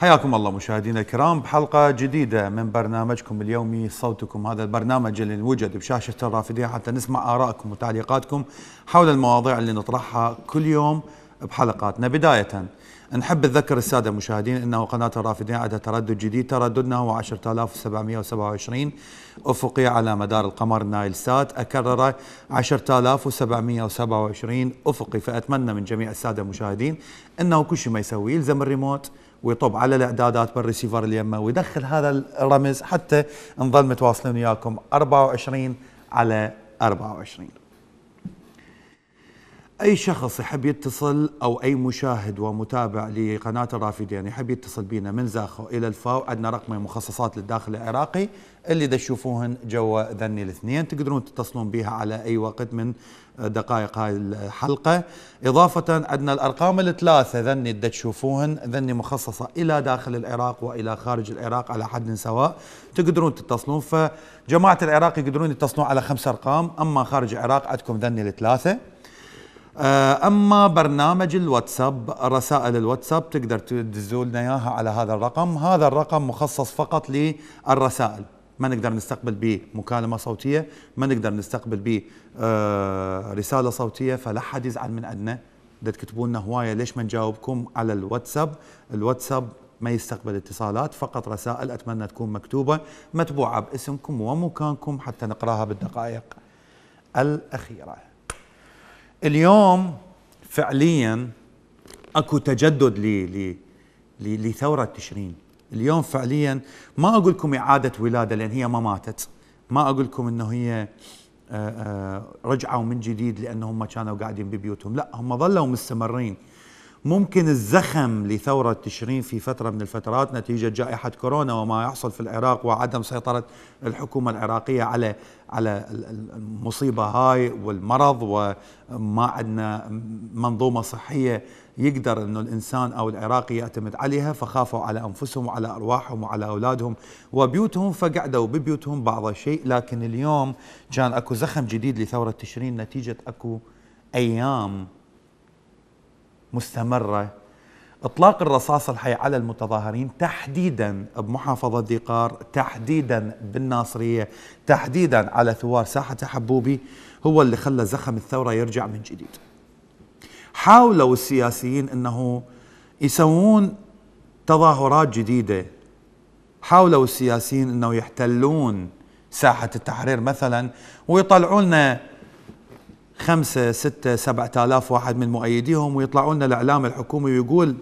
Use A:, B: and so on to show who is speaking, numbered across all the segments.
A: حياكم الله مشاهدينا الكرام بحلقة جديدة من برنامجكم اليومي صوتكم هذا البرنامج اللي وجد بشاشة الرافدين حتى نسمع آرائكم وتعليقاتكم حول المواضيع اللي نطرحها كل يوم بحلقاتنا. بداية نحب نذكر السادة المشاهدين أنه قناة الرافدين عندها تردد جديد. ترددنا هو 10727 أفقي على مدار القمر نايل سات. أكرره 10727 أفقي فأتمنى من جميع السادة المشاهدين أنه كل شيء ما يسوي يلزم الريموت. ويطب على الإعدادات بالريسيفر اللي يمه ويدخل هذا الرمز حتى نظل متواصلين وياكم. 24 على 24 أي شخص يحب يتصل أو أي مشاهد ومتابع لقناة الرافدين يحب يتصل بينا من زاخو إلى الفاو عندنا رقم مخصصات للداخل العراقي اللي تشوفوهن جوا ذني الاثنين تقدرون تتصلون بها على أي وقت من دقائق هاي الحلقة. إضافة عندنا الأرقام الثلاثة ذني تشوفوهن ذني مخصصة إلى داخل العراق وإلى خارج العراق على حد سواء تقدرون تتصلون. فجماعة العراق يقدرون يتصلون على خمس أرقام. أما خارج العراق عندكم ذني الثلاثة. آه، أما برنامج الواتساب رسائل الواتساب تقدر تدزوا لنا إياها على هذا الرقم. هذا الرقم مخصص فقط للرسائل. ما نقدر نستقبل به مكالمه صوتية ما نقدر نستقبل به رساله صوتية فلا حد يزعل من عندنا تكتبوا لنا هواية ليش ما نجاوبكم على الواتساب؟ الواتساب ما يستقبل اتصالات فقط رسائل أتمنى تكون مكتوبة متبوعة باسمكم ومكانكم حتى نقراها بالدقائق الأخيرة. اليوم فعليا أكو تجدد ل لثورة تشرين. اليوم فعليا ما أقول لكم إعادة ولادة لأن هي ما ماتت. ما أقول لكم إنه هي آه، آه، رجعوا من جديد لأنهم كانوا قاعدين ببيوتهم. لا هم ظلوا مستمرين. ممكن الزخم لثورة تشرين في فترة من الفترات نتيجة جائحة كورونا وما يحصل في العراق وعدم سيطرة الحكومة العراقية على على المصيبة هاي والمرض وما عندنا منظومة صحية يقدر إنه الإنسان أو العراقي يعتمد عليها فخافوا على أنفسهم وعلى أرواحهم وعلى أولادهم. وبيوتهم فقعدوا ببيوتهم بعض الشيء لكن اليوم كان أكو زخم جديد لثورة تشرين نتيجة أكو أيام مستمرة. إطلاق الرصاص الحي على المتظاهرين تحديدا بمحافظة ذيقار تحديدا بالناصرية تحديدا على ثوار ساحة حبوبي هو اللي خلى زخم الثورة يرجع من جديد. حاولوا السياسيين إنه يسوون تظاهرات جديدة. حاولوا السياسيين إنه يحتلون ساحة التحرير مثلا ويطلعوا لنا خمسة ستة سبعة آلاف واحد من مؤيديهم ويطلعوا لنا الإعلام الحكومي ويقول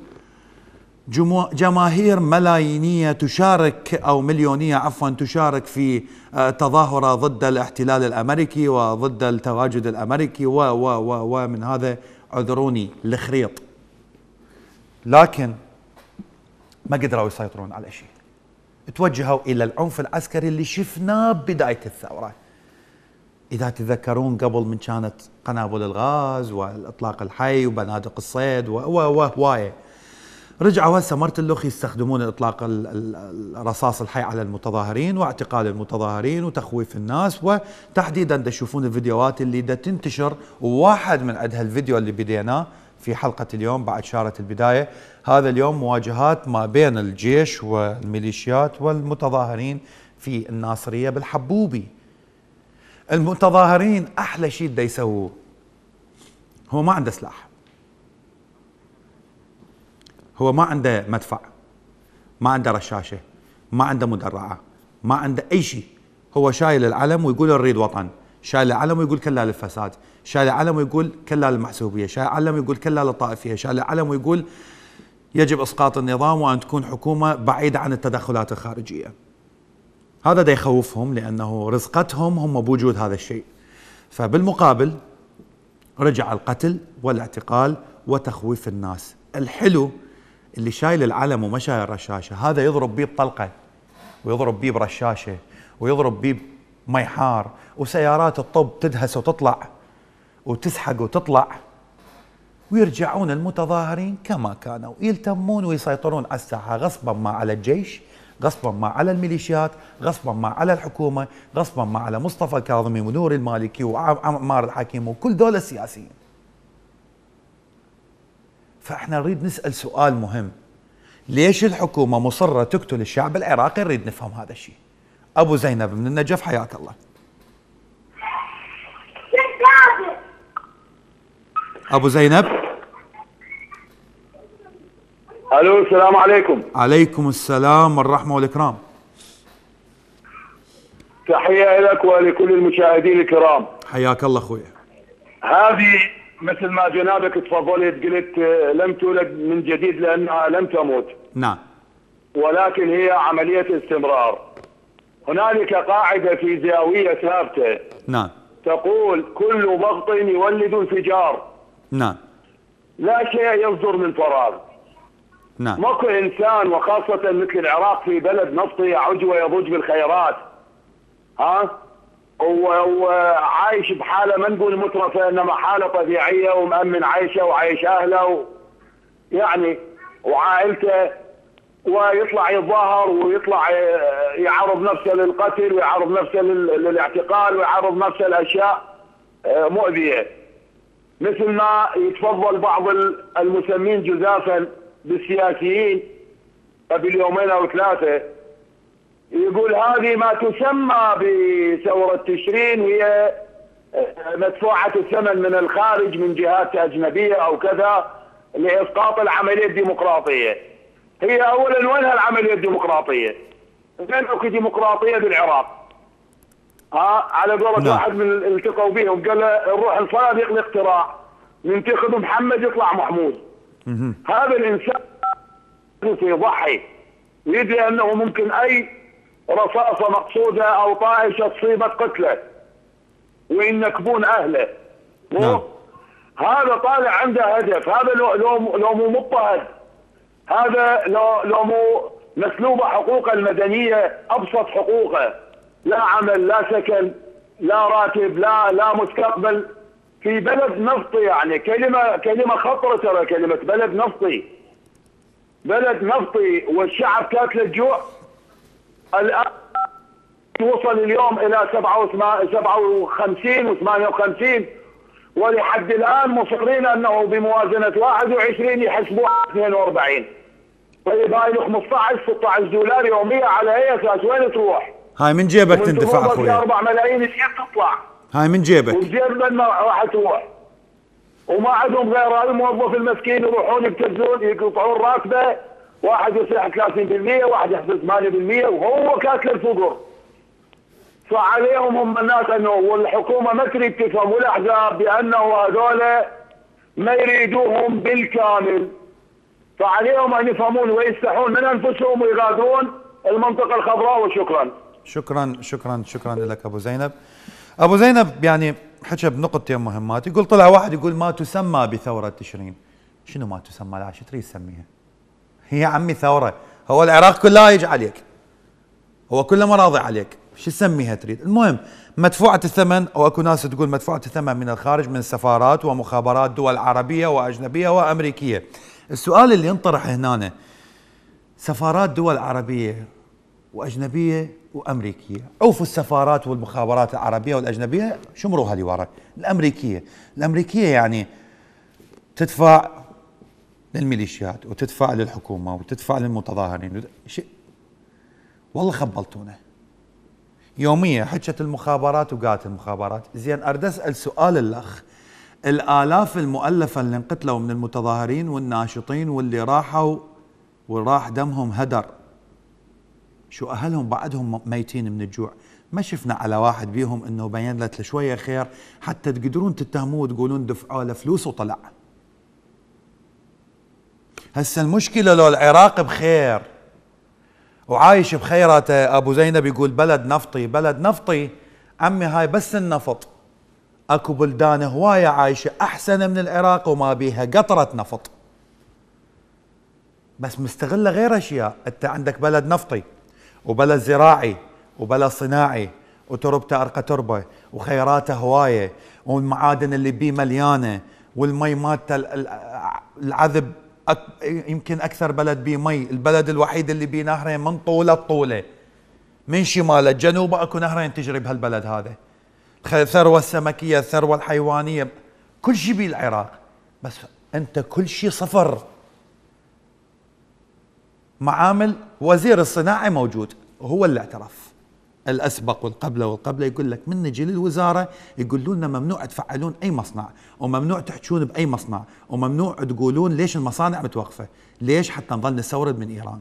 A: جماهير ملايينية تشارك أو مليونية عفوا تشارك في آه، تظاهرة ضد الاحتلال الأمريكي وضد التواجد الأمريكي و و و ومن هذا عذروني الخريط لكن ما قدروا يسيطرون على شيء توجهوا إلى العنف العسكري اللي شفناه بداية الثورة. إذا تذكرون قبل من كانت قنابل الغاز والإطلاق الحي وبنادق الصيد وهواية. رجعوا هسه مرت اللخ يستخدمون إطلاق الرصاص الحي على المتظاهرين واعتقال المتظاهرين وتخويف الناس وتحديدا تشوفون الفيديوهات اللي دا تنتشر وواحد من عندها الفيديو اللي بديناه في حلقة اليوم بعد شارة البداية. هذا اليوم مواجهات ما بين الجيش والميليشيات والمتظاهرين في الناصرية بالحبوبي. المتظاهرين أحلى شيء بده يسووه. هو ما عنده سلاح. هو ما عنده مدفع ما عنده رشاشة ما عنده مدرعة ما عنده أي شيء. هو شايل العلم ويقول نريد وطن شايل العلم ويقول كلا للفساد شايل العلم ويقول كلا للمحسوبيه شايل العلم ويقول كلا للطائفيه شايل العلم ويقول يجب إسقاط النظام وأن تكون حكومة بعيدة عن التدخلات الخارجية. هذا دا يخوفهم لأنه رزقتهم هم بوجود هذا الشيء. فبالمقابل رجع القتل والاعتقال وتخويف الناس. الحلو اللي شايل العلم وما شايل رشاشة هذا يضرب بيه بطلقة ويضرب بيه برشاشة ويضرب بيه مي حار وسيارات الطب تدهس وتطلع وتسحق وتطلع ويرجعون المتظاهرين كما كانوا يلتمون ويسيطرون على الساحة غصبا ما على الجيش غصبا ما على الميليشيات غصبا ما على الحكومة غصبا ما على مصطفى كاظمي ونور المالكي وعمار الحكيم وكل دول السياسيين. فاحنا نريد نسأل سؤال مهم. ليش الحكومة مصرة تقتل الشعب العراقي؟ نريد نفهم هذا الشيء. أبو زينب من النجف حياك الله. أبو زينب؟
B: ألو السلام عليكم.
A: عليكم السلام والرحمة والإكرام.
B: تحية لك ولكل المشاهدين الكرام.
A: حياك الله أخوي.
B: هذه مثل ما جنابك تفضلت قلت آه، لم تولد من جديد لأنها لم تموت.
A: نعم.
B: ولكن هي عملية استمرار. هنالك قاعدة في زاوية ثابتة.
A: نعم.
B: تقول كل ضغط يولد انفجار.
A: نعم.
B: لا شيء يصدر من فراغ.
A: نعم.
B: ماكو إنسان وخاصة مثل العراق في بلد نفطي يعج ويضج بالخيرات. ها؟ وعايش بحالة ما نقول مترفة إنما حالة طبيعية ومأمن عيشه وعايش أهله و يعني وعائلته ويطلع يتظاهر ويطلع يعرض نفسه للقتل ويعرض نفسه لل- للاعتقال ويعرض نفسه لأشياء آه، مؤذية. مثل ما يتفضل بعض ال- المسمين جزافا بالسياسيين قبل يومين أو ثلاثة يقول هذه ما تسمى بثورة تشرين هي آه، مدفوعة الثمن من الخارج من جهات أجنبية أو كذا لإسقاط العملية الديمقراطية. هي اولا وينها العملية الديمقراطية؟ وين أكو ديمقراطية بالعراق؟ ها على قولة
A: نعم.
B: واحد من التقوا بيهم قال له الروح الصادق الاختراع ننتخب محمد يطلع محمود هذا الإنسان يضحي ويدري أنه ممكن أي رصاصه مقصودة أو طائشة تصيبه قتله. وينكبون أهله. مو؟
A: نعم.
B: هذا طالع عنده هدف. هذا لو لو لو مو مضطهد. هذا لو لو مو مسلوبه حقوقه المدنية أبسط حقوقه. لا عمل لا سكن لا راتب لا لا مستقبل. في بلد نفطي يعني. كلمه كلمة خطرة ترى كلمة بلد نفطي. بلد نفطي والشعب كاتل الجوع. الآن وصل اليوم إلى 57 و58 ولحد الآن مصرين أنه بموازنة 21 يحسبوها 42 طيب هاي ال 15 16 دولار يوميه على أي أساس؟ وين تروح؟
A: هاي من جيبك تندفع أخوي.
B: 4 ملايين كيف تطلع؟
A: هاي من جيبك.
B: وجيب من راح تروح. وما عندهم غير هذا الموظف المسكين يروحون يبتزون يقطعون راتبه واحد يصيح 30% واحد يحصل 8% وهو كاتل الفقر فعليهم هم الناس إنه والحكومة ما تريد تفهم والاحزاب بأنه هذول ما يريدوهم بالكامل. فعليهم أن يفهمون ويستحون من أنفسهم ويغادرون المنطقة الخضراء وشكرا.
A: شكرا شكرا شكرا لك أبو زينب. أبو زينب يعني حكى بنقطتين مهمات. يقول طلع واحد يقول ما تسمى بثورة تشرين. شنو ما تسمى؟ لا شو تريد تسميها. هي عمي ثورة. هو العراق كلها يجي عليك. هو كله ما راضي عليك. شو تسميها تريد؟ المهم مدفوعة الثمن أو أكو ناس تقول مدفوعة الثمن من الخارج من سفارات ومخابرات دول عربية وأجنبية وأمريكية. السؤال اللي ينطرح هنا سفارات دول عربية وأجنبية وأمريكية، عوفوا السفارات والمخابرات العربية والأجنبية شمروها لي ورا، الأمريكية، الأمريكية يعني تدفع للميليشيات وتدفع للحكومة وتدفع للمتظاهرين. شيء والله خبلتونا. يوميا حكت المخابرات وقالت المخابرات. زين أريد أسأل سؤال الأخ. الآلاف المؤلفة اللي انقتلوا من المتظاهرين والناشطين واللي راحوا وراح دمهم هدر شو أهلهم؟ بعدهم ميتين من الجوع. ما شفنا على واحد بيهم إنه بين لك شوية خير. حتى تقدرون تتهموه وتقولون دفعوا له فلوس وطلع. هسه المشكلة لو العراق بخير وعايش بخيرته أبو زينب يقول بلد نفطي بلد نفطي. عمي هاي بس النفط. أكو بلدان هواية عايشة أحسن من العراق وما بيها قطرة نفط. بس مستغلة غير أشياء. أنت عندك بلد نفطي وبلد زراعي وبلد صناعي وتربته أرقى تربة وخيراته هواية والمعادن اللي بيه مليانة والمي مالته ال- ال- العذب أك يمكن أكثر بلد بيه مي. البلد الوحيد اللي بيه نهرين من طوله طوله من شماله جنوبه أكو نهرين تجري بهالبلد هذا. الثروة السمكية الثروة الحيوانية كل شيء بالعراق بس أنت كل شيء صفر. معامل وزير الصناعة موجود. هو اللي اعترف الأسبق والقبله والقبله يقول لك من نجي للوزارة يقولوا لنا ممنوع تفعلون أي مصنع وممنوع تحجون بأي مصنع وممنوع تقولون ليش المصانع متوقفة ليش حتى نظل نستورد من إيران؟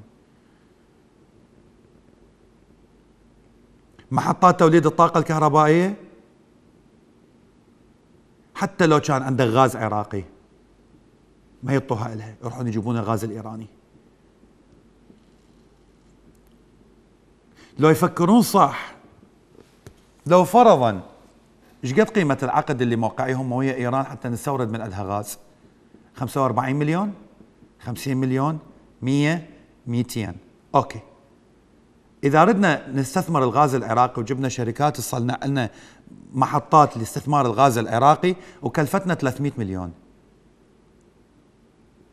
A: محطات توليد الطاقة الكهربائية؟ حتى لو كان عندك غاز عراقي ما يطوها لها يروحون يجيبون الغاز الإيراني. لو يفكرون صح. لو فرضا إيش قد قيمة العقد اللي موقعيهم ويا إيران حتى نستورد من عندها غاز؟ 45 مليون 50 مليون 100 200 أوكي. إذا ردنا نستثمر الغاز العراقي وجبنا شركات تصلنا لنا محطات لاستثمار الغاز العراقي وكلفتنا 300 مليون.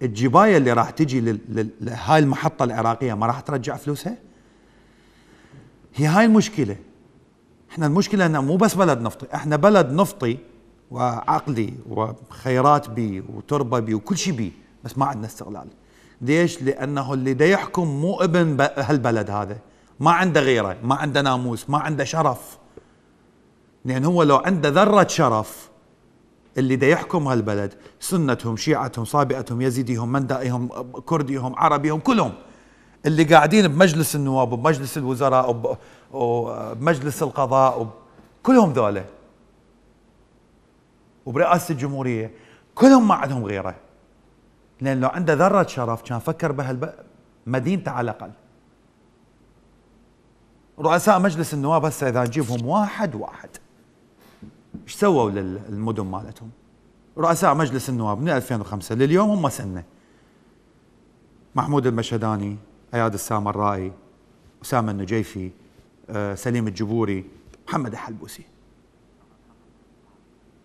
A: الجباية اللي راح تجي لهاي المحطة العراقية ما راح ترجع فلوسها؟ هي هاي المشكلة. إحنا المشكلة إنه مو بس بلد نفطي إحنا بلد نفطي وعقلي وخيرات بي وتربة بي وكل شيء بي بس ما عندنا استغلال. ليش؟ لأنه اللي دا يحكم مو ابن هالبلد هذا. ما عنده غيره ما عنده ناموس ما عنده شرف. لأن هو لو عنده ذرة شرف اللي دا يحكم هالبلد سنتهم شيعتهم صابئتهم يزيديهم مندائهم كرديهم عربيهم كلهم اللي قاعدين بمجلس النواب وبمجلس الوزراء وبمجلس القضاء كلهم ذولا. وبرئاسة الجمهورية كلهم ما عندهم غيره. لأن لو عنده ذرة شرف كان فكر بهالمدينته على الأقل. رؤساء مجلس النواب هسه إذا نجيبهم واحد واحد. إيش سووا للمدن مالتهم؟ رؤساء مجلس النواب من 2005 لليوم هم سنة. محمود المشهداني اياد السامرائي أسامة النجيفي آه، سليم الجبوري محمد الحلبوسي.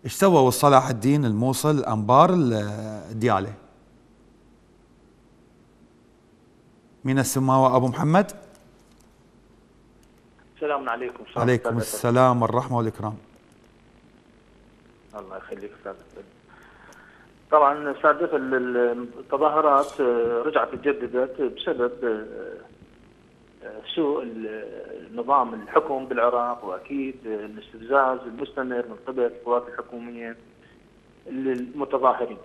A: إيش سووا صلاح الدين الموصل الانبار الديالة؟ من السماوة؟ أبو محمد.
C: السلام عليكم
A: عليكم السلام والرحمة والإكرام.
C: الله يخليك أستاذ. طبعا أستاذ التظاهرات آه، رجعت تجددت بسبب آه، سوء نظام الحكم بالعراق وأكيد الاستفزاز المستمر من قبل القوات الحكومية للمتظاهرين.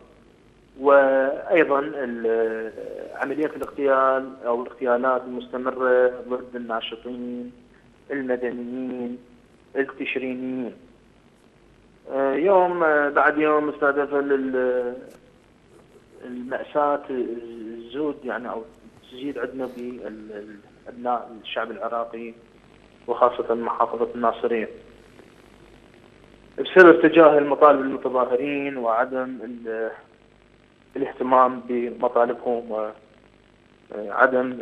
C: وأيضا عملية الاغتيال أو الاغتيالات المستمرة ضد الناشطين المدنيين التشرينيين. يوم بعد يوم استهدف المأساة الزود يعني أو تزيد عندنا بأبناء الشعب العراقي وخاصة محافظة الناصرية بسبب تجاهل مطالب المتظاهرين وعدم الاهتمام بمطالبهم وعدم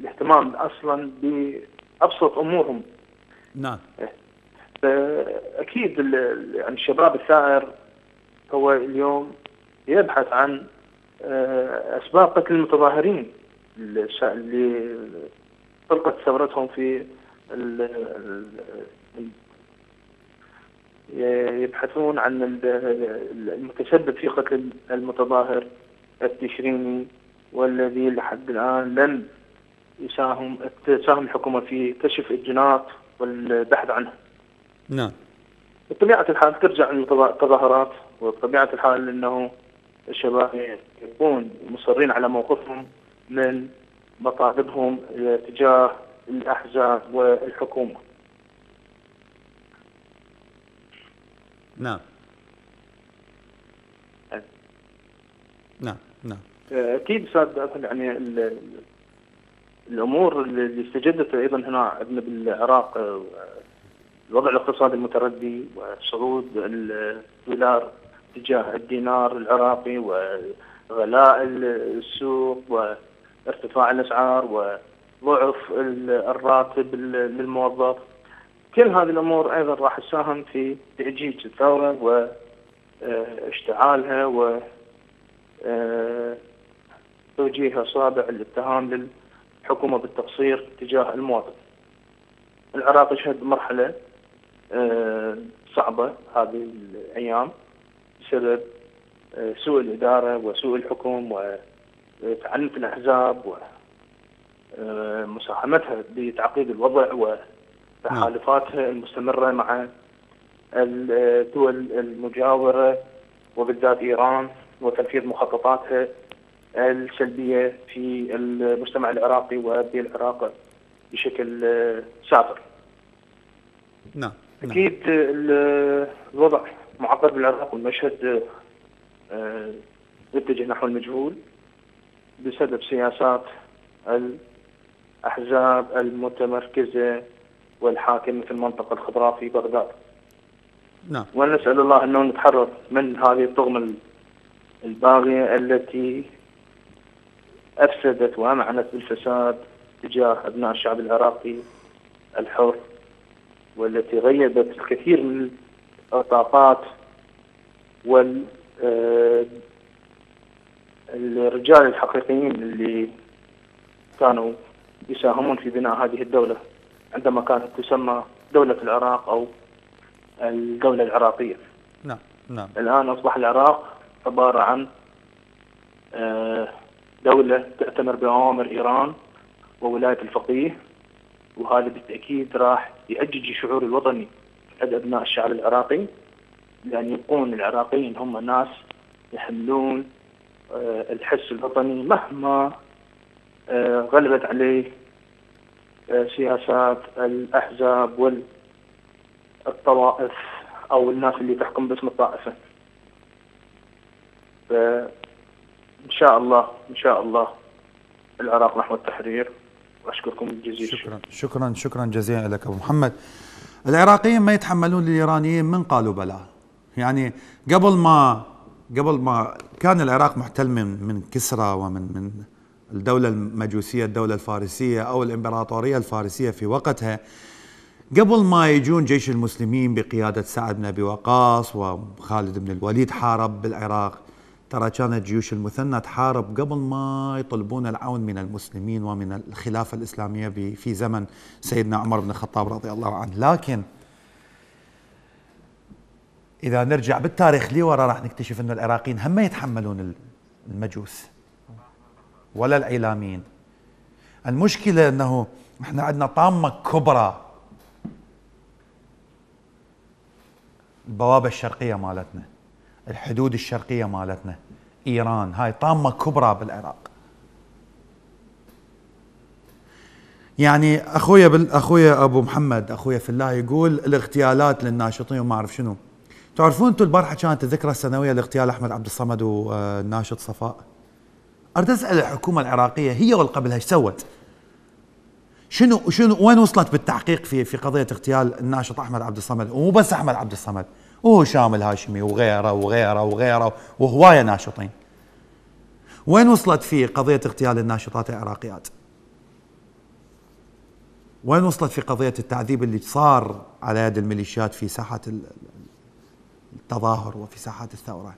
C: الاهتمام أصلا بأبسط أمورهم.
A: نعم.
C: أكيد يعني الشباب الثائر هو اليوم يبحث عن آه، أسباب قتل المتظاهرين اللي طلقت ثورتهم في يبحثون عن المتسبب في قتل المتظاهر التشريني والذي لحد الآن لم يساهم تساهم الحكومة في كشف الجنات والبحث عنه.
A: نعم.
C: بطبيعة الحال ترجع التظاهرات وبطبيعة الحال أنه الشباب يكون مصرين على موقفهم من مطالبهم تجاه الأحزاب والحكومة.
A: نعم. نعم نعم.
C: أكيد أستاذ يعني الأمور اللي استجدت أيضا هنا عندنا بالعراق الوضع الاقتصادي المتردي وصعود الدولار تجاه الدينار العراقي وغلاء السوق وارتفاع الأسعار وضعف الراتب للموظف كل هذه الأمور أيضا راح تساهم في تاجيج الثورة واشتعالها و توجيه اصابع الاتهام للحكومة بالتقصير تجاه المواطن. العراق يشهد مرحلة آه، صعبة هذه الأيام بسبب آه، سوء الإدارة وسوء الحكم تعنت الأحزاب ومساهمتها بتعقيد الوضع وتحالفاتها المستمرة مع الدول المجاورة وبالذات إيران وتنفيذ مخططاتها السلبية في المجتمع العراقي وبالعراق بشكل
A: نعم نعم.
C: أكيد ال- الوضع معقد بالعراق والمشهد آه، يتجه نحو المجهول بسبب سياسات الأحزاب المتمركزة والحاكمه في المنطقة الخضراء في بغداد.
A: نعم.
C: ونسأل الله أنه نتحرر من هذه الطغمة ال- الباغية التي أفسدت وأمعنت بالفساد تجاه أبناء الشعب العراقي الحر. والتي غيبت الكثير من الطاقات وال آه، الرجال الحقيقيين اللي كانوا يساهمون في بناء هذه الدولة عندما كانت تسمى دولة العراق أو الدولة العراقية.
A: نعم نعم.
C: الآن أصبح العراق عبارة عن آه، دولة تأتمر بأوامر إيران وولاية الفقيه. وهذا بالتأكيد راح يأجج الشعور الوطني عند أبناء الشعب العراقي لأن يبقون العراقيين هم ناس يحملون آه، الحس الوطني مهما آه، غلبت عليه آه، سياسات الأحزاب والطوائف أو الناس اللي تحكم باسم الطائفة. فإن شاء الله إن شاء الله العراق نحو التحرير. وأشكركم جزيل الشكر
A: شكرا شكرا شكرا جزيلا لك أبو محمد. العراقيين ما يتحملون الإيرانيين من قالوا بلا يعني قبل ما قبل ما كان العراق محتل من من كسرى ومن من الدولة المجوسية الدولة الفارسية أو الإمبراطورية الفارسية في وقتها قبل ما يجون جيش المسلمين بقيادة سعد بن أبي وقاص وخالد بن الوليد حارب بالعراق ترى كانت جيوش المثنى تحارب قبل ما يطلبون العون من المسلمين ومن الخلافة الإسلامية في زمن سيدنا عمر بن الخطاب رضي الله عنه. لكن إذا نرجع بالتاريخ لورا راح نكتشف أن العراقيين هم يتحملون ال- المجوس ولا العلاميين المشكلة أنه إحنا عندنا طامة كبرى. البوابة الشرقية مالتنا الحدود الشرقية مالتنا. إيران. هاي طامة كبرى بالعراق. يعني أخويا بال... أخويا أبو محمد أخويا في الله يقول الاغتيالات للناشطين وما أعرف شنو. تعرفون أنتم البارحة كانت الذكرى السنوية لاغتيال أحمد عبد الصمد والناشط صفاء؟ أريد أسأل الحكومة العراقية هي والقبلها إيش سوت؟ شنو شنو وين وصلت بالتحقيق في في قضية اغتيال الناشط أحمد عبد الصمد؟ ومو بس أحمد عبد الصمد. وهشام الهاشمي وغيره وغيره وغيره وهواية ناشطين. وين وصلت في قضية اغتيال الناشطات العراقيات؟ وين وصلت في قضية التعذيب اللي صار على يد الميليشيات في ال- التظاهر وفي ساحات الثورة؟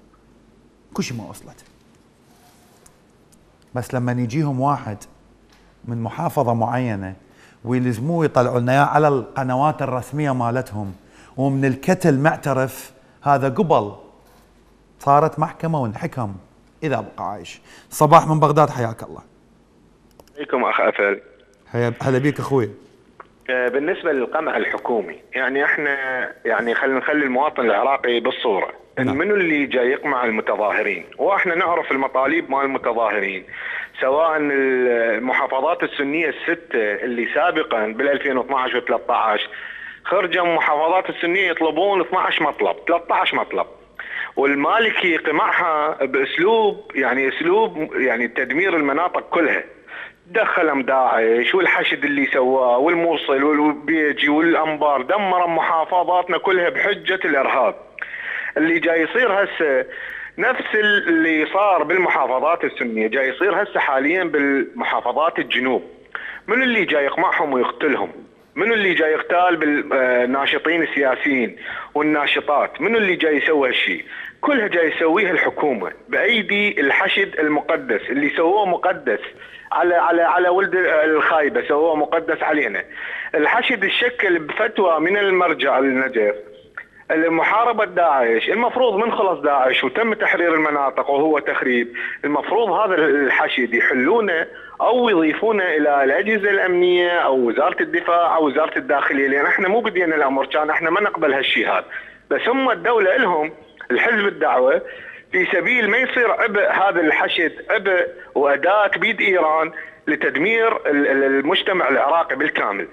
A: كل شيء ما وصلت. بس لما يجيهم واحد من محافظة معينة ويلزموه يطلعوا لنا على القنوات الرسمية مالتهم ومن الكتل معترف هذا قبل صارت محكمة وانحكم إذا بقى عايش صباح من بغداد حياك الله.
D: عليكم أفل.
A: هيا هلا بيك أخوي.
D: آه، بالنسبة للقمع الحكومي يعني إحنا يعني خلينا نخلي المواطن العراقي بالصورة. إن
A: نعم.
D: منو اللي جاي يقمع المتظاهرين؟ وإحنا نعرف المطالب مال المتظاهرين سواء المحافظات السنية الستة اللي سابقا بال 2012 و13 خرجوا المحافظات السنية يطلبون 12 مطلب 13 مطلب. والمالكي قمعها بأسلوب يعني أسلوب يعني تدمير المناطق كلها. دخل داعش والحشد اللي سواه والموصل والبيجي والأنبار دمر محافظاتنا كلها بحجة الإرهاب. اللي جاي يصير هسه نفس اللي صار بالمحافظات السنية جاي يصير هسه حاليا بالمحافظات الجنوب. من اللي جاي يقمعهم ويقتلهم؟ من اللي جاي يغتال بالناشطين السياسيين والناشطات؟ من اللي جاي يسوي هالشيء كلها جاي يسويها الحكومة بأيدي الحشد المقدس اللي سووه مقدس على على على ولد الخايبة سووه مقدس علينا. الحشد الشكل بفتوى من المرجع النجف محاربة داعش. المفروض من خلص داعش وتم تحرير المناطق وهو تخريب المفروض هذا الحشد يحلونه أو يضيفونه إلى الأجهزة الأمنية أو وزارة الدفاع أو وزارة الداخلية لأن إحنا مو بدينا الامر كان إحنا ما نقبل هالشيء هذا. بس هم الدولة لهم الحزب الدعوة في سبيل ما يصير عبء هذا الحشد عبء وأداة بيد إيران لتدمير المجتمع العراقي بالكامل.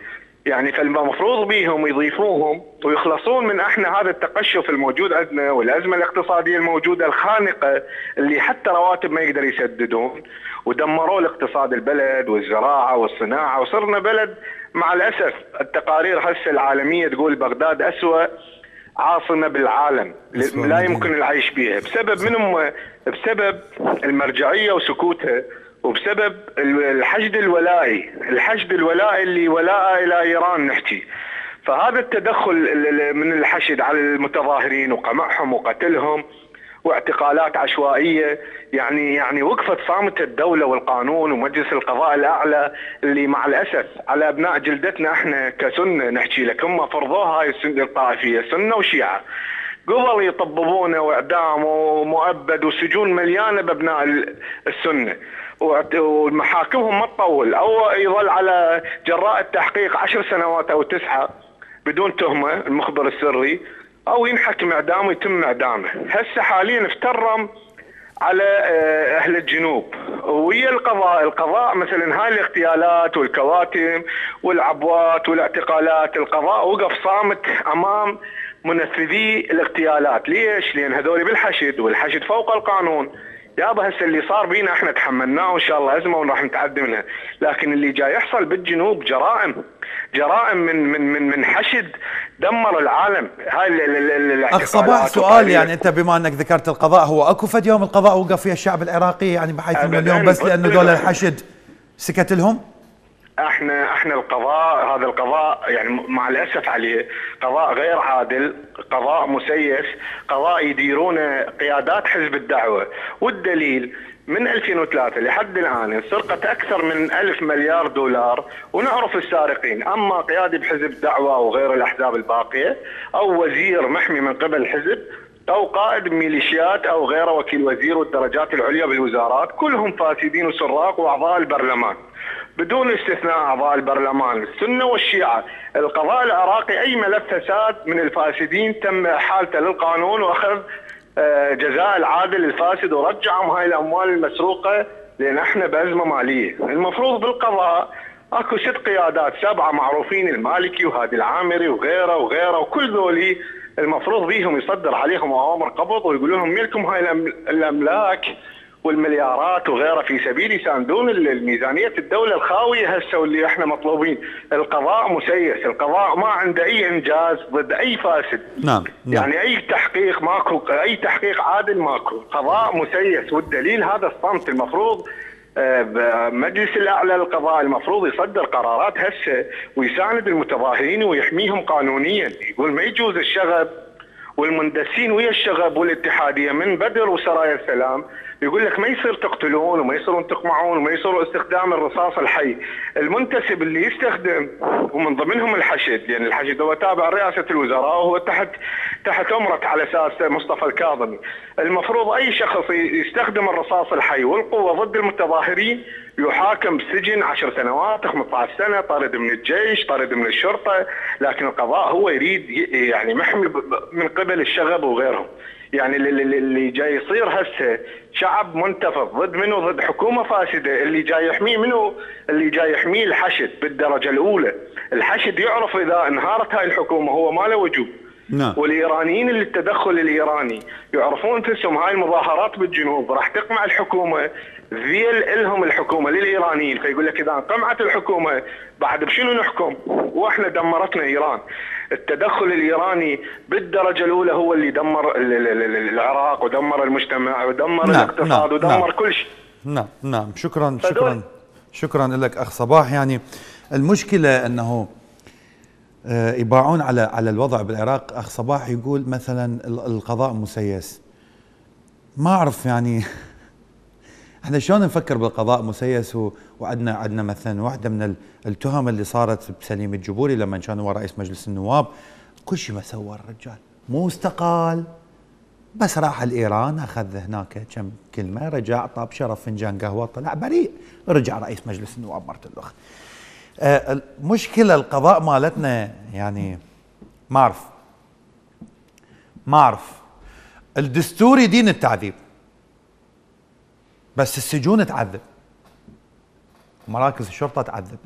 D: يعني فالمفروض بيهم يضيفوهم ويخلصون من إحنا هذا التقشف الموجود عندنا والأزمة الاقتصادية الموجودة الخانقة اللي حتى رواتب ما يقدر يسددون. ودمروا الاقتصاد البلد والزراعة والصناعة وصرنا بلد مع الأسف التقارير هسه العالمية تقول بغداد اسوء عاصمة بالعالم لا يمكن العيش بها بسبب من بسبب المرجعية وسكوتها وبسبب الحشد الولائي الحشد الولائي اللي ولاء إلى إيران نحكي. فهذا التدخل من الحشد على المتظاهرين وقمعهم وقتلهم واعتقالات عشوائية. يعني يعني وقفت صامت الدولة والقانون ومجلس القضاء الأعلى اللي مع الأسف على أبناء جلدتنا إحنا كسنة نحكي لك. هم فرضوها هاي السنة الطائفية سنة وشيعة. قبل يطببونه وإعدام ومؤبد وسجون مليانة بأبناء السنة. ومحاكمهم ما تطول. أو يظل على جراء التحقيق عشر سنوات أو تسعة بدون تهمة المخبر السري. أو ينحكم اعدامه ويتم اعدامه هسه حاليا افترم على آه، أهل الجنوب. ويا القضاء القضاء مثلا هاي الاغتيالات والكواتم والعبوات والاعتقالات القضاء وقف صامت أمام منفذي الاغتيالات. ليش؟ لأن هذول بالحشد والحشد فوق القانون. يابا هسه اللي صار بينا إحنا تحملناه وإن شاء الله ازمه وراح نتعدى منها، لكن اللي جاي يحصل بالجنوب جرائم. جرائم من من من من حشد دمر العالم.
A: هاي أخ صباح سؤال يعني أنت بما أنك ذكرت القضاء هو أكو فد يوم القضاء وقف فيها الشعب العراقي؟ يعني بحيث إنه اليوم بس لأنه دول الحشد سكت لهم؟
D: إحنا إحنا القضاء هذا القضاء يعني مع الأسف عليه قضاء غير عادل قضاء مسيس قضاء يديرونه قيادات حزب الدعوة. والدليل من 2003 لحد الآن سرقت أكثر من ألف مليار دولار ونعرف السارقين. أما قيادي بحزب الدعوة وغير الأحزاب الباقية أو وزير محمي من قبل الحزب أو قائد ميليشيات أو غيره وكيل وزير والدرجات العليا بالوزارات كلهم فاسدين وسراق وأعضاء البرلمان. بدون استثناء أعضاء البرلمان السنة والشيعة. القضاء العراقي أي ملف فساد من الفاسدين تم إحالته للقانون وأخذ آه، جزاء العادل الفاسد ورجعهم هاي الأموال المسروقة لأن إحنا بأزمة مالية. المفروض بالقضاء أكو ست قيادات سبعة معروفين المالكي وهادي العامري وغيره وغيره وكل ذولي المفروض بيهم يصدر عليهم أوامر قبض ويقول لهم ملكم هاي الأملاك. والمليارات وغيرها في سبيل يساندون الميزانية الدولة الخاوية هسه واللي إحنا مطلوبين، القضاء مسيس، القضاء ما عنده أي إنجاز ضد أي فاسد.
A: نعم, نعم.
D: يعني أي تحقيق ماكو، أي تحقيق عادل ماكو، قضاء مسيس والدليل هذا الصمت المفروض آه، مجلس الأعلى للقضاء المفروض يصدر قرارات هسه ويساند المتظاهرين ويحميهم قانونيا، يقول ما يجوز الشغب والمندسين ويا الشغب والاتحادية من بدر وسرايا السلام. يقول لك ما يصير تقتلون وما يصيرون تقمعون وما يصيروا استخدام الرصاص الحي. المنتسب اللي يستخدم ومن ضمنهم الحشد يعني الحشد هو تابع رئاسة الوزراء وهو تحت تحت أمرة على أساس مصطفى الكاظمي. المفروض أي شخص يستخدم الرصاص الحي والقوة ضد المتظاهرين يحاكم بسجن 10 سنوات 15 سنة طرد من الجيش طرد من الشرطة لكن القضاء هو يريد يعني محمي من قبل الشغب وغيرهم. يعني اللي جاي يصير هسه شعب منتفض ضد منو؟ ضد حكومة فاسدة. اللي جاي يحميه منو؟ اللي جاي يحميه الحشد بالدرجة الأولى. الحشد يعرف إذا انهارت هاي الحكومة هو ما له وجود نعم. والإيرانيين اللي التدخل الإيراني يعرفون انفسهم هاي المظاهرات بالجنوب. راح تقمع الحكومة. ذيل لهم الحكومة للإيرانيين فيقول لك إذا انقمعت الحكومة بعد بشنو نحكم؟ وإحنا دمرتنا إيران. التدخل الإيراني بالدرجة الأولى هو اللي دمر العراق ودمر المجتمع ودمر نعم الاقتصاد نعم ودمر نعم كل شيء.
A: نعم نعم شكرا شكرا شكرا لك أخ صباح يعني المشكلة أنه آه، يباعون على على الوضع بالعراق أخ صباح يقول مثلا القضاء مسيس ما أعرف يعني إحنا شلون نفكر بالقضاء مسيس وعندنا عندنا مثلا واحدة من التهم اللي صارت بسليم الجبوري لما كان هو رئيس مجلس النواب كل شيء ما سوى الرجال. مو استقال. بس راح لايران أخذ هناك كم كلمة رجع طاب شرف فنجان قهوة طلع بريء رجع رئيس مجلس النواب مرت الاخ آه، المشكلة القضاء مالتنا يعني ما اعرف ما اعرف الدستور يدين التعذيب. بس السجون تعذب. مراكز الشرطة تعذب.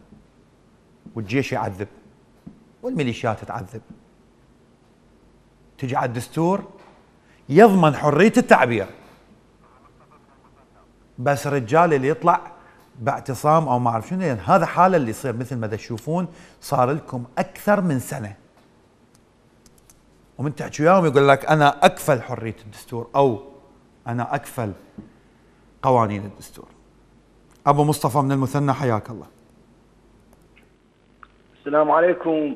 A: والجيش يعذب. والميليشيات تعذب. تجي على الدستور يضمن حرية التعبير. بس الرجال اللي يطلع باعتصام أو ما أعرف شنو يعني هذا حالة اللي يصير مثل ما تشوفون صار لكم أكثر من سنة. ومن تحكي وياهم يقول لك أنا أكفل حرية الدستور أو أنا أكفل قوانين الدستور. أبو مصطفى من المثنى حياك الله.
E: السلام عليكم.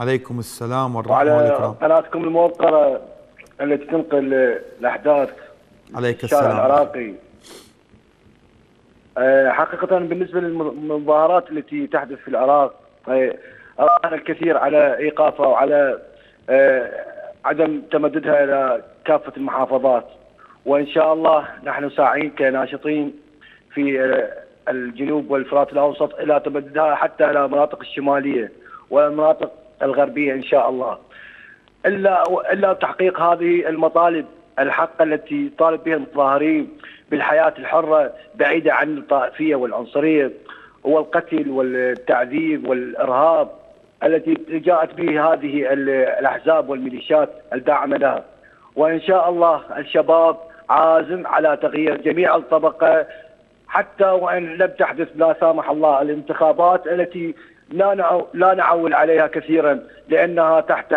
A: عليكم السلام والرحمه
E: وعلى
A: والإكرام
E: قناتكم الموقرة التي تنقل الأحداث
A: عليك السلام.
E: العراقي. آه، حقيقة بالنسبة للمظاهرات التي تحدث في العراق أرانا الكثير على إيقافها وعلى آه، عدم تمددها إلى كافة المحافظات. وإن شاء الله نحن ساعين كناشطين في آه، الجنوب والفرات الأوسط إلى تمددها حتى إلى المناطق الشمالية والمناطق الغربية إن شاء الله. إلا إلا تحقيق هذه المطالب الحق التي طالب بها المتظاهرين بالحياة الحرة بعيدة عن الطائفية والعنصرية والقتل والتعذيب والإرهاب التي جاءت به هذه الأحزاب والميليشيات الداعمة لها. وإن شاء الله الشباب عازم على تغيير جميع الطبقة حتى وإن لم تحدث لا سامح الله الانتخابات التي لا لا نعول عليها كثيرا لأنها تحت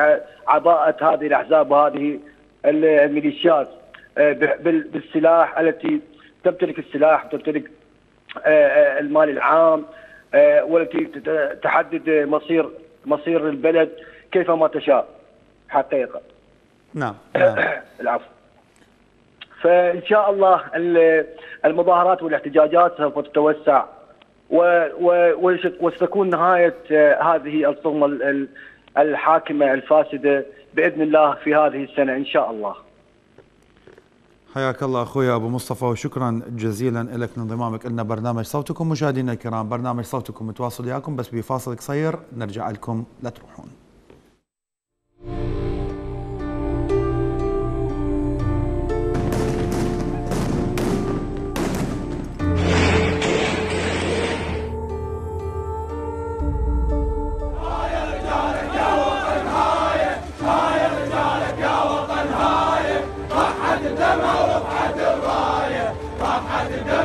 E: عباءة هذه الأحزاب وهذه الميليشيات. آه، بالسلاح التي تمتلك السلاح تمتلك آه، آه، المال العام والتي تحدد مصير مصير البلد كيفما تشاء حقيقة.
A: نعم, نعم.
E: العفو. فإن شاء الله المظاهرات والاحتجاجات سوف تتوسع وستكون نهاية هذه الصدمة الحاكمة الفاسدة بإذن الله في هذه السنة إن شاء الله.
A: حياك الله أخوي أبو مصطفى وشكرا جزيلا لك لانضمامك لنا برنامج صوتكم مشاهدينا الكرام برنامج صوتكم متواصل وياكم بس بفاصل قصير نرجع لكم لا تروحون. دمع رفعة الراية راحت دمع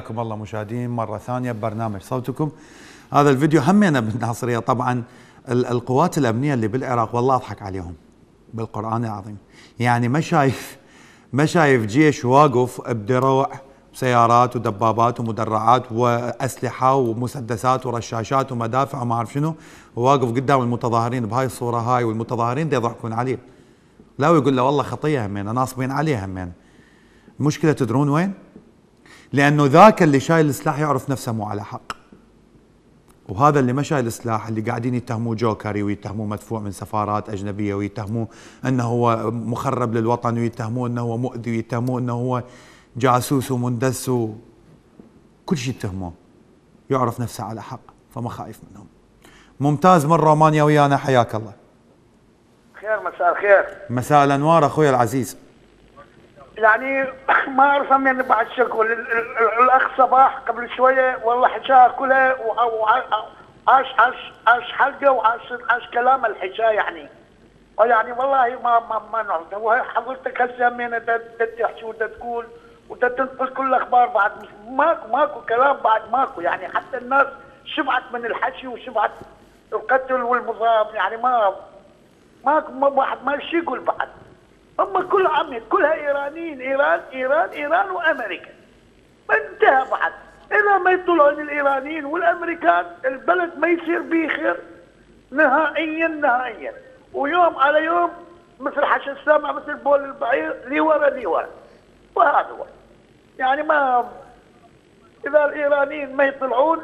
A: حياكم الله مشاهدين مرة ثانية ببرنامج صوتكم. هذا الفيديو همينا بالناصرية طبعا القوات الأمنية اللي بالعراق والله أضحك عليهم بالقرآن العظيم. يعني ما شايف ما شايف جيش واقف بدروع سيارات ودبابات ومدرعات وأسلحة ومسدسات ورشاشات ومدافع وما أعرف شنو وواقف قدام المتظاهرين بهاي الصورة هاي والمتظاهرين دي يضحكون عليه. لا ويقول له والله خطيه همين ناصبين عليه همين. المشكلة تدرون وين؟ لأنه ذاك اللي شايل السلاح يعرف نفسه مو على حق. وهذا اللي ما شايل السلاح اللي قاعدين يتهموه جوكري ويتهموه مدفوع من سفارات أجنبية ويتهموه إنه هو مخرب للوطن ويتهموه إنه هو مؤذي ويتهموه إنه هو جاسوس ومندس كل شيء يتهموه يعرف نفسه على حق فما خايف منهم. ممتاز من رومانيا ويانا حياك الله.
F: خير مساء الخير.
A: مساء الأنوار أخوي العزيز.
F: يعني ما أعرف من بعد شكو الأخ صباح قبل شوية والله حكاها كلها عاش عاش عاش حلقة وعاش عاش كلام الحشاء يعني. ويعني والله ما ما ما نعرف. حضرتك هسه همين تحكي وتقول وتنقل كل الأخبار بعد ماكو ماكو كلام بعد ماكو. يعني حتى الناس شبعت من الحكي وشبعت القتل والمصاب يعني ما ماكو ما واحد ما شي يقول بعد. هم كل عمي كلها إيرانيين إيران إيران إيران وأمريكا. انتهى بعد. اذا ما يطلعون الإيرانيين والأمريكان البلد ما يصير به خير. نهائيا نهائيا. ويوم على يوم مثل حش السامع مثل بول البعير لي ورا لي ورا وهذا هو. يعني ما إذا الإيرانيين ما يطلعون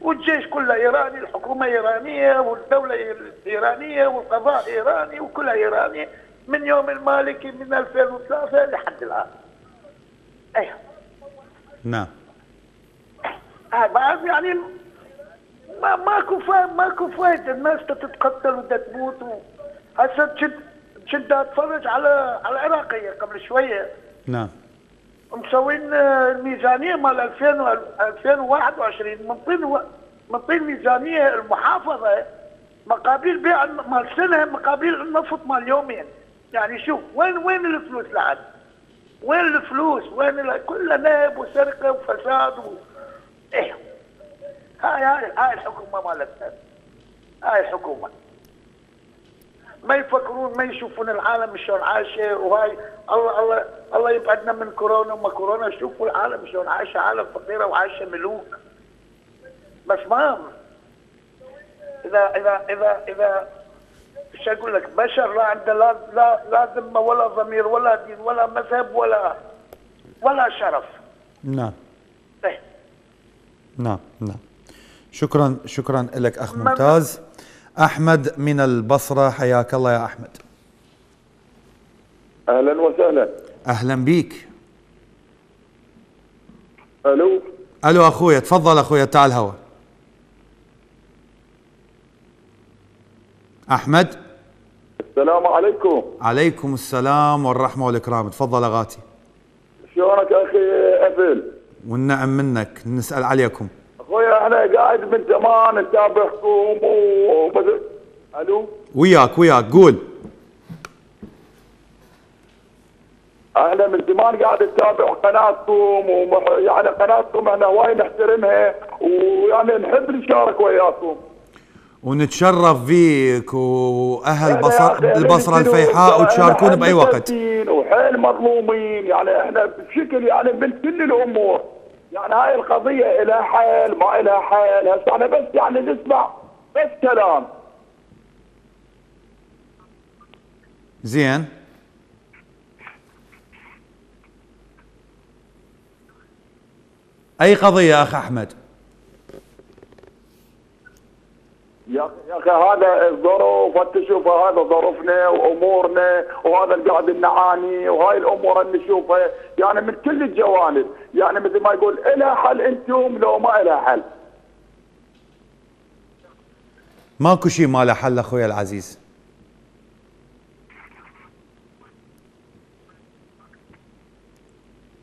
F: والجيش كله إيراني الحكومة إيرانية والدولة إيرانية والقضاء إيراني وكلها ايراني من يوم المالكي من 2003 لحد الآن. أيوه
A: نعم.
F: بعد يعني ما ماكو فايدة ماكو فايدة الناس تتقتل وتموت و... هسه جد جد اتفرج على على العراقية قبل شوية.
A: نعم.
F: مسوين الميزانية مال 2000 و 2021 منطين. منطين ميزانية المحافظة مقابل بيع مال سنة مقابل النفط مال يومين. يعني شوف وين وين الفلوس لعد وين الفلوس؟ وين ال... كله نهب وسرقة وفساد و... إيه. هاي هاي هاي الحكومة مالتنا. هاي الحكومة. ما يفكرون ما يشوفون العالم شلون عايشة وهاي الله الله الله يبعدنا من كورونا وما كورونا. شوفوا العالم شلون عايشة عالم فقيرة وعايشة ملوك. بس ما اذا اذا اذا إذا إيش أقول لك بشر لا عنده لا لا لا ذمه ولا ضمير ولا دين ولا مذهب ولا ولا شرف.
A: نعم.
F: إيه.
A: نعم نعم. شكرا شكرا لك أخ ممتاز. أحمد من البصرة حياك الله يا أحمد.
B: أهلا وسهلا.
A: أهلا بيك.
B: ألو؟
A: ألو أخويا تفضل أخويا تعال هوا أحمد.
B: السلام عليكم.
A: عليكم السلام والرحمة والإكرام. تفضل أغاتي.
B: شلونك أخي افل
A: والنعم منك. نسأل عليكم.
B: اخويا أنا قاعد من زمان نتابعكم ومثل ألو؟
A: وياك وياك. قول.
B: أنا من زمان قاعد اتابع قناتكم ومح... يعني قناتكم أنا وايد نحترمها ويعني نحب نشارك وياكم.
A: ونتشرف فيك
B: وأهل
A: بصر
B: البصرة
A: الفيحاء وتشاركون بأي وقت.
B: وحيل مظلومين يعني إحنا بشكل يعني من كل الأمور. يعني هاي القضية لها حل ما لها حل هسه أنا بس يعني نسمع بس كلام.
A: زين. أي قضية أخ أحمد؟
B: يا أخي هذا الظروف تشوفها هذا ظروفنا وأمورنا وهذا اللي قاعد نعاني وهاي الأمور اللي نشوفها يعني من كل الجوانب. يعني مثل ما يقول الها حل أنتم لو ما لها حل.
A: ماكو شيء ما له حل أخوي العزيز.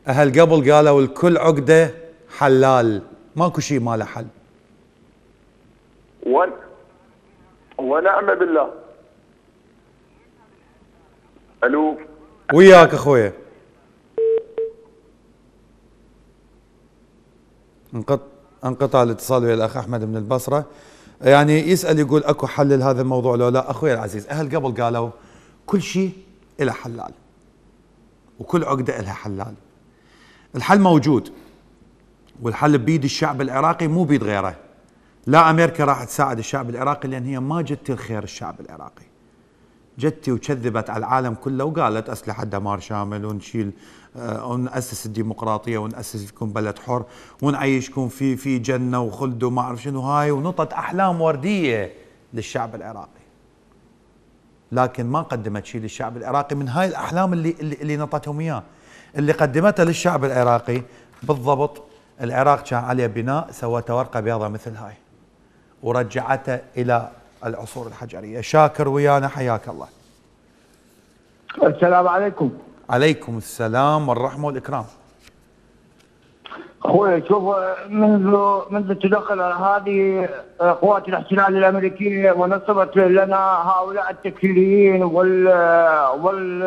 A: أهل قبل قالوا الكل عقدة حلال. ماكو شيء ما له حل.
B: ونعم بالله. ألو؟
A: وياك أخويا. انقط انقطع الاتصال ويا الأخ أحمد من البصرة. يعني يسأل يقول أكو حل لهذا الموضوع لو لا؟ أخوي العزيز أهل قبل قالوا كل شيء له حلال وكل عقدة لها حلال. الحل موجود والحل بيد الشعب العراقي مو بيد غيره. لا أمريكا راح تساعد الشعب العراقي لأن هي ما جت الخير الشعب العراقي جتي وكذبت على العالم كله وقالت أسلحة دمار شامل ونشيل آه، ونأسس الديمقراطية ونأسس لكم بلد حر ونعيشكم في في جنة وخلد وما أعرف شنو هاي ونطت أحلام وردية للشعب العراقي. لكن ما قدمت شيء للشعب العراقي من هاي الأحلام اللي اللي, اللي نطتهم اياه. اللي قدمتها للشعب العراقي بالضبط العراق كان عليه بناء سوته ورقه بيضاء مثل هاي. ورجعته إلى العصور الحجرية. شاكر ويانا حياك الله.
G: السلام عليكم
A: عليكم السلام والرحمة والإكرام.
G: أخوي شوف منذ منذ تدخل هذه قوات الاحتلال الأمريكية ونصبت لنا هؤلاء التكفيريين وال وال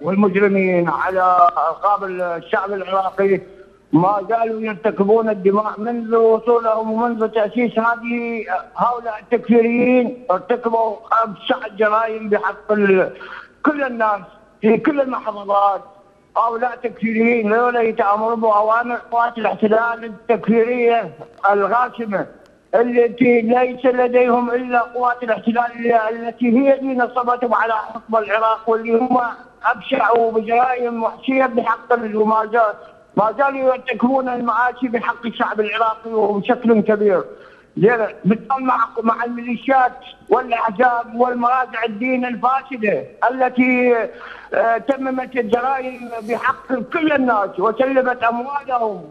G: والمجرمين على رقاب الشعب العراقي ما زالوا يرتكبون الدماء منذ وصولهم ومنذ تأسيس هذه هؤلاء التكفيريين ارتكبوا أبشع الجرائم بحق كل الناس في كل المحافظات. هؤلاء تكفيريين هذول يتامرون بأوامر قوات الاحتلال التكفيرية الغاشمة التي ليس لديهم إلا قوات الاحتلال التي هي اللي نصبتهم على حكم العراق واللي هم أبشعوا بجرائم وحشية بحق وما زال ما زالوا يرتكبون المعاشي بحق الشعب العراقي وبشكل كبير. مع مع الميليشيات والأحزاب والمراجع الدين الفاسدة التي آه، تممت الجرائم بحق كل الناس وسلبت أموالهم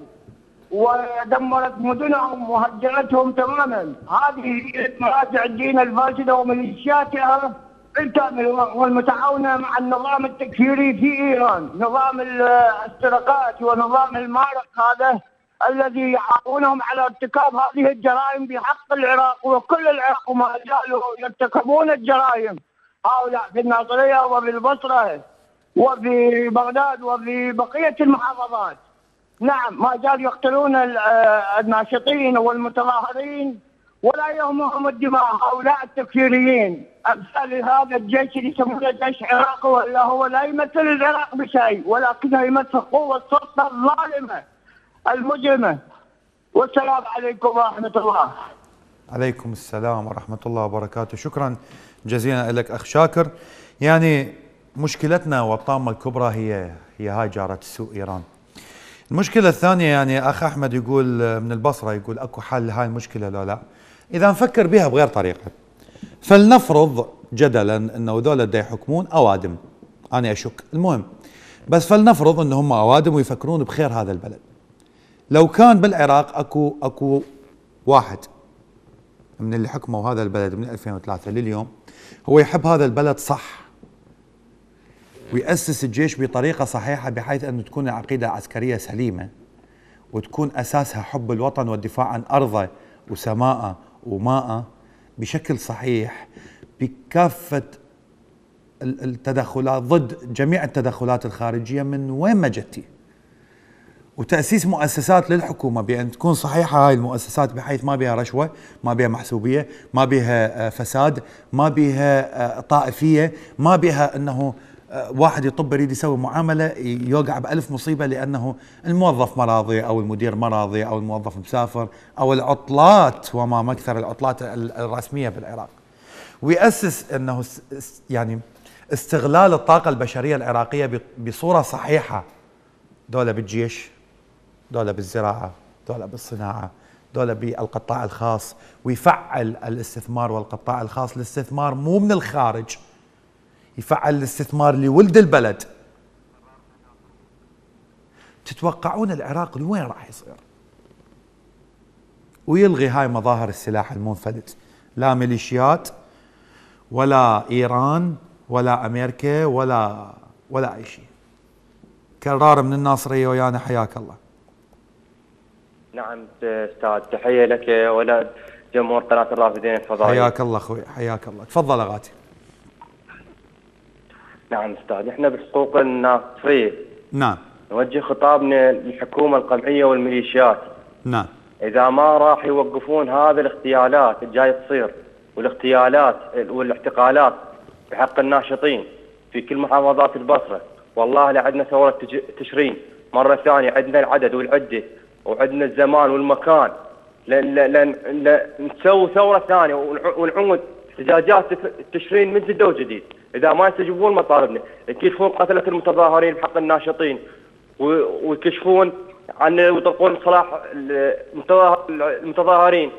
G: ودمرت مدنهم وهجرتهم تماما هذه مراجع الدين الفاسدة وميليشياتها بالكامل والمتعاونه مع النظام التكفيري في إيران، نظام السرقات ونظام المارق هذا الذي يحاولونهم على ارتكاب هذه الجرائم بحق العراق وكل العراق وما زالوا يرتكبون الجرائم. هؤلاء في الناصرية وفي البصرة وفي بغداد وفي بقية المحافظات. نعم ما زالوا يقتلون الناشطين والمتظاهرين. ولا يهمهم الدماء هؤلاء التكفيريين. أمثال هذا الجيش اللي يسمونه جيش عراقي ولا هو لا يمثل العراق بشيء ولكنه يمثل قوة السلطة الظالمة المجرمة. والسلام عليكم ورحمة الله.
A: عليكم السلام ورحمة الله وبركاته. شكرا جزيلا لك أخ شاكر. يعني مشكلتنا والطامة الكبرى هي هي هاي جارة السوء إيران. المشكلة الثانية يعني أخ أحمد يقول من البصرة يقول أكو حل لهاي المشكلة لو لا. إذا نفكر بها بغير طريقة. فلنفرض جدلا إنه ذولا دا يحكمون أوادم. أنا أشك. المهم بس فلنفرض ان هم أوادم ويفكرون بخير هذا البلد. لو كان بالعراق أكو أكو واحد من اللي حكموا هذا البلد من 2003 لليوم هو يحب هذا البلد صح. ويأسس الجيش بطريقة صحيحة بحيث أن تكون العقيدة العسكرية سليمة وتكون أساسها حب الوطن والدفاع عن أرضه وسماءه وماءه بشكل صحيح بكافة التدخلات ضد جميع التدخلات الخارجية من وين ما جتي. وتأسيس مؤسسات للحكومة بأن تكون صحيحة هاي المؤسسات بحيث ما بها رشوة ما بها محسوبية ما بها آه، فساد ما بها آه، طائفية ما بها أنه واحد يطب يريد يسوي معاملة يوقع بألف مصيبة لأنه الموظف مرضي أو المدير مرضي أو الموظف مسافر أو العطلات وما مكثر العطلات الرسمية بالعراق. ويأسس أنه يعني استغلال الطاقة البشرية العراقية بصورة صحيحة. دولة بالجيش دولة بالزراعة دولة بالصناعة دولة بالقطاع الخاص. ويفعل الاستثمار والقطاع الخاص. الاستثمار مو من الخارج. يفعل الاستثمار لولد البلد. تتوقعون العراق لوين راح يصير؟ ويلغي هاي مظاهر السلاح المنفلت. لا ميليشيات ولا إيران ولا أمريكا ولا ولا أي شيء. كرار من الناصرية ويانا حياك الله.
H: نعم أستاذ تحية لك ولد جمهور قناة الرافدين الفضائية.
A: حياك الله أخوي حياك الله. تفضل اغاتي
H: نعم أستاذ إحنا بحقوق الناصرية.
A: نعم.
H: نوجه خطابنا للحكومة القمعية والميليشيات.
A: نعم.
H: إذا ما راح يوقفون هذه الاغتيالات الجاي تصير والاغتيالات والاعتقالات بحق الناشطين في كل محافظات البصرة والله لعندنا ثورة تشرين. مرة ثانية عندنا العدد والعدة وعندنا الزمان والمكان. لأن نسوي ثورة ثانية ونعود احتجاجات تشرين من جديد وجديد. إذا ما يستجيبون مطالبنا. يكشفون قتلة المتظاهرين بحق الناشطين. ويكشفون عن ويطلقون صلاح المتظاهرين.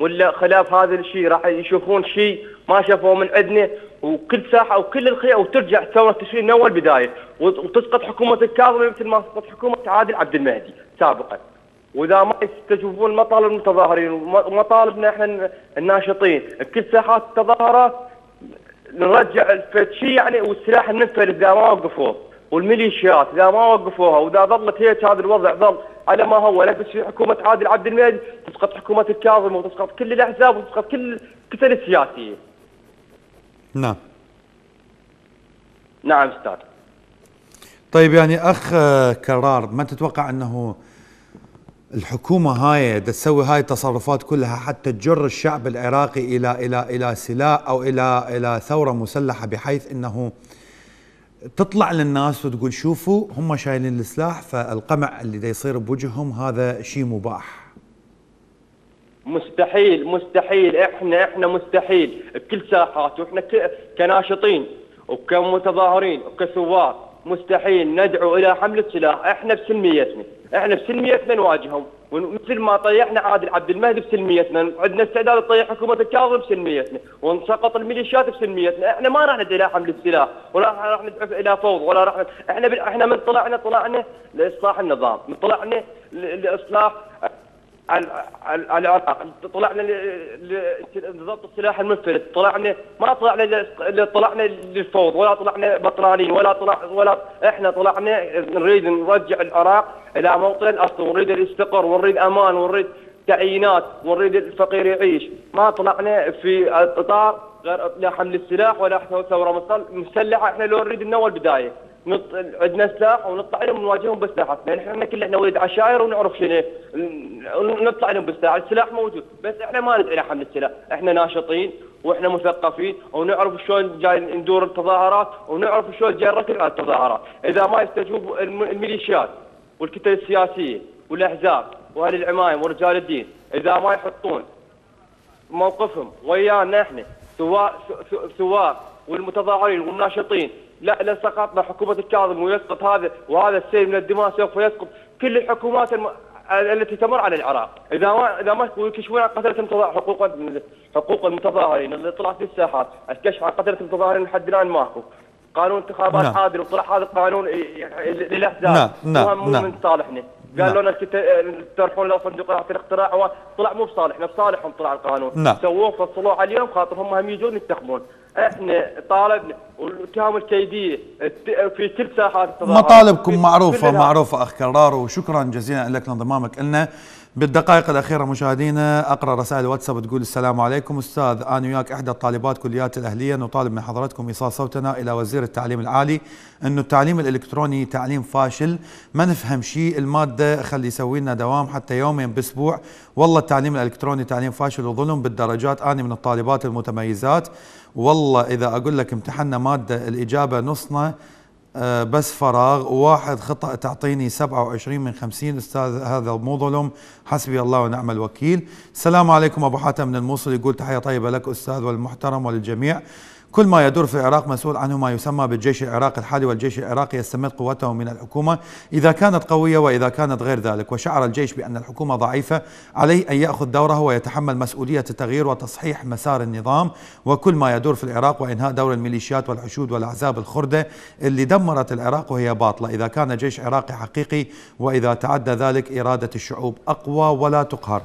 H: ولا خلاف هذا الشيء راح يشوفون شيء ما شافوه من عندنا. وكل ساحة وكل الخيار وترجع ثورة تشرين من أول بداية. وتسقط حكومة الكاظمي مثل ما سقط حكومة عادل عبد المهدي سابقا. وإذا ما يستجوبون مطالب المتظاهرين ومطالبنا إحنا الناشطين بكل ساحات التظاهرات نرجع الفتشي يعني والسلاح النفر إذا ما وقفوه والميليشيات إذا ما وقفوها وإذا ظلت هيك هذا الوضع ظل على ما هو لبس في حكومة عادل عبد المجيد تسقط حكومة الكاظم وتسقط كل الأحزاب وتسقط كل الكتل السياسيه.
A: نعم
H: نعم أستاذ.
A: طيب يعني أخ كرار ما تتوقع أنه الحكومة هاي تسوي هاي التصرفات كلها حتى تجر الشعب العراقي إلى إلى إلى سلاح أو إلى إلى ثورة مسلحة بحيث إنه تطلع للناس وتقول شوفوا هم شايلين السلاح فالقمع اللي دا يصير بوجههم هذا شيء مباح.
H: مستحيل مستحيل. إحنا إحنا مستحيل. بكل ساحات وإحنا كناشطين وكمتظاهرين وكثوار مستحيل. ندعو إلى حمل السلاح. إحنا بسلميتنا. إحنا بسلميتنا نواجههم. ومثل ما طيحنا عادل عبد المهدي بسلميتنا. عندنا استعداد نطيح حكومة الكاظم بسلميتنا. ونسقط الميليشيات بسلميتنا. إحنا ما راح ندعو إلى حمل السلاح ولا راح ندعو إلى فوضى ولا راح إحنا إحنا من طلعنا طلعنا لإصلاح النظام. من طلعنا لإصلاح ال- العراق. طلعنا لضبط السلاح المنفلت طلعنا ما طلعنا طلعنا للفوضى ولا طلعنا بطرانين ولا طلع ولا إحنا طلعنا نريد نرجع العراق إلى موطن الأصل ونريد الاستقرار ونريد أمان ونريد تعيينات ونريد الفقير يعيش. ما طلعنا في اطار غير لا حمل السلاح ولا ثورة مسلحة إحنا لو نريد من اول بدايه نط... عندنا سلاح ونطلع لهم ونواجههم بسلاحاتنا يعني إحنا كلنا إحنا ولد عشاير ونعرف شنو. نطلع لهم بالسلاح السلاح موجود. بس إحنا ما ندري حمل السلاح. إحنا ناشطين وإحنا مثقفين ونعرف شلون جاي ندور التظاهرات ونعرف شلون جاي نركز على التظاهرات. إذا ما يستجوب الم- الميليشيات والكتل السياسية والأحزاب وأهل العمايم ورجال الدين إذا ما يحطون موقفهم ويانا إحنا ث- ثوار والمتظاهرين والناشطين لا لسقطنا حكومة الكاظم ويسقط هذا وهذا السيل من الدماء سوف يسقط. كل الحكومات الم... التي تمر على العراق إذا ما إذا ما يكشفون عن قتلة المتظاهرين حقوق حقوق المتظاهرين اللي طلعت في الساحات الكشف عن قتلة المتظاهرين لحد الان ماكو. قانون انتخابات
A: نعم.
H: عادل وطلع هذا القانون للأحزاب.
A: نعم، نعم، نعم.
H: من صالحنا
A: نعم.
H: قال لنا كت- ترفعون له صندوق راحه الاقتراع طلع مو بصالحنا بصالحهم طلع القانون.
A: نعم.
H: سووه فصلوه على اليوم خاطر هم هم يجون ينتخبون إحنا طالبنا والاتهام الكيديه في كل ساحات
A: مطالبكم
H: كل
A: معروفة أخ كرار وشكرا جزيلا لك لانضمامك لنا بالدقائق الأخيرة مشاهدينا أقرأ رسائل الواتساب تقول السلام عليكم. أستاذ أنا وياك إحدى الطالبات كليات الأهلية نطالب من حضراتكم إيصال صوتنا إلى وزير التعليم العالي أنه التعليم الإلكتروني تعليم فاشل ما نفهم شيء المادة خلي يسوي لنا دوام حتى يومين بأسبوع. والله التعليم الإلكتروني تعليم فاشل وظلم بالدرجات أنا من الطالبات المتميزات. والله إذا أقول لك امتحنا مادة الإجابة نصنا بس فراغ. وواحد خطأ تعطيني 27 من 50 أستاذ هذا مو ظلم حسبي الله ونعم الوكيل. السلام عليكم أبو حاتم من الموصل. يقول تحية طيبة لك أستاذ والمحترم وللجميع. كل ما يدور في العراق مسؤول عنه ما يسمى بالجيش العراقي الحالي والجيش العراقي يستمد قوته من الحكومة إذا كانت قوية وإذا كانت غير ذلك. وشعر الجيش بأن الحكومة ضعيفة عليه أن يأخذ دوره ويتحمل مسؤولية التغيير وتصحيح مسار النظام. وكل ما يدور في العراق وإنهاء دور الميليشيات والحشود والأحزاب الخردة اللي دمرت العراق وهي باطلة. إذا كان جيش عراقي حقيقي وإذا تعدى ذلك إرادة الشعوب أقوى ولا تقهر.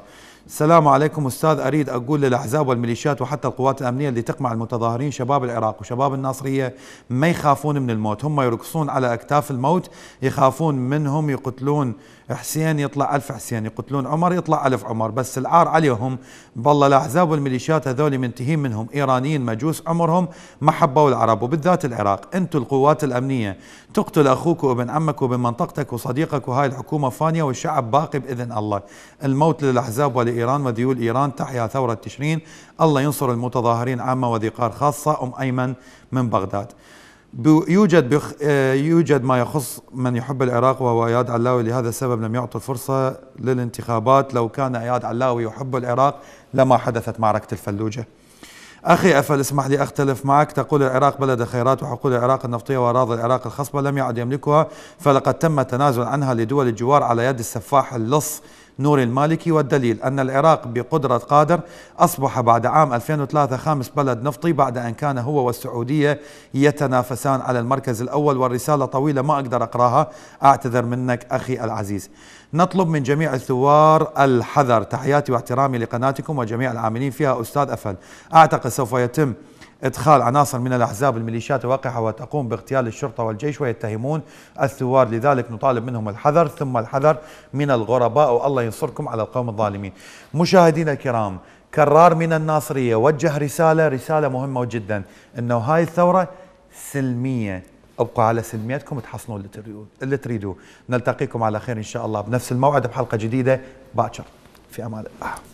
A: السلام عليكم أستاذ. أريد أقول للأحزاب والميليشيات وحتى القوات الأمنية اللي تقمع المتظاهرين شباب العراق وشباب الناصرية ما يخافون من الموت. هم يرقصون على أكتاف الموت يخافون منهم يقتلون حسين يطلع ألف حسين يقتلون عمر يطلع ألف عمر. بس العار عليهم بالله الأحزاب والميليشيات هذول منتهين منهم إيرانيين مجوس عمرهم ما حبوا العرب وبالذات العراق. أنتم القوات الأمنية تقتل أخوك وابن عمك وابن منطقتك وصديقك وهاي الحكومة فانية والشعب باقي بإذن الله. الموت للأحزاب ولإيران وذيول إيران تحيا ثورة تشرين. الله ينصر المتظاهرين عامة وذي قار خاصة أم أيمن من بغداد. يوجد بخ آه، يوجد ما يخص من يحب العراق وهو اياد علاوي. لهذا السبب لم يعطوا الفرصة للانتخابات. لو كان اياد علاوي يحب العراق لما حدثت معركة الفلوجة. أخي أفل اسمح لي أختلف معك. تقول العراق بلد خيرات وحقول العراق النفطية وأراضي العراق الخصبة. لم يعد يملكها فلقد تم التنازل عنها لدول الجوار على يد السفاح اللص. نور المالكي والدليل أن العراق بقدرة قادر أصبح بعد عام 2003 خامس بلد نفطي بعد أن كان هو والسعودية يتنافسان على المركز الأول والرسالة طويلة ما أقدر أقراها. أعتذر منك أخي العزيز. نطلب من جميع الثوار الحذر. تحياتي واحترامي لقناتكم وجميع العاملين فيها أستاذ أفل. أعتقد سوف يتم إدخال عناصر من الأحزاب الميليشيات الواقعة وتقوم باغتيال الشرطة والجيش ويتهمون الثوار لذلك نطالب منهم الحذر ثم الحذر من الغرباء والله ينصركم على القوم الظالمين. مشاهدينا الكرام كرار من الناصرية وجه رسالة رسالة مهمة جدا. أنه هاي الثورة سلمية. أبقوا على سلميتكم تحصلون اللي اللي تريدوه. نلتقيكم على خير إن شاء الله بنفس الموعد بحلقة جديدة. باكر. في أمان الله.